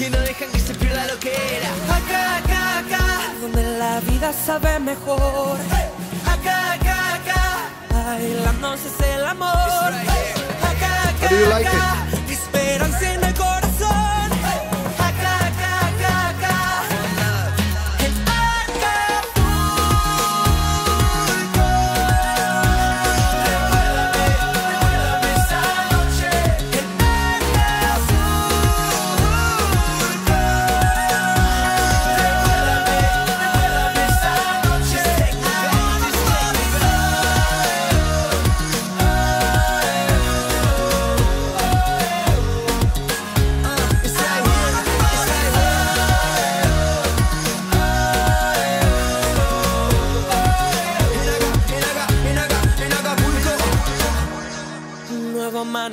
que no dejan que se pierda lo que era. Acá, acá, acá, donde la vida sabe mejor. Acá, acá, acá, bailándose es el amor. Acá, acá, do you like acá, esperanza en el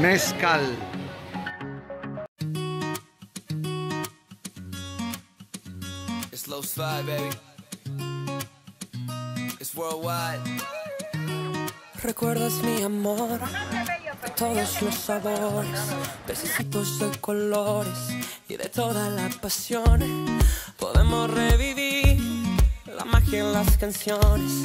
Mezcal. It's low slide, baby. It's worldwide. ¿Recuerdas mi amor? De todos los sabores, pececitos de colores y de toda la pasión. Podemos revivir la magia en las canciones,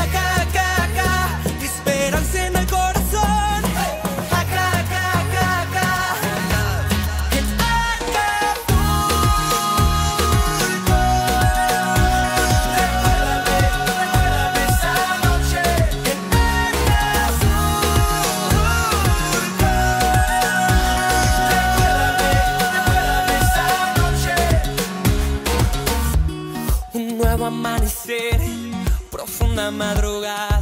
esperanza en el corazón. Acá, acá, acá, acá. It's Acapulco. Recuérdame, recuérdame esa noche en Acapulco. Recuérdame, recuérdame esa noche. Un nuevo amanecer, profunda madrugada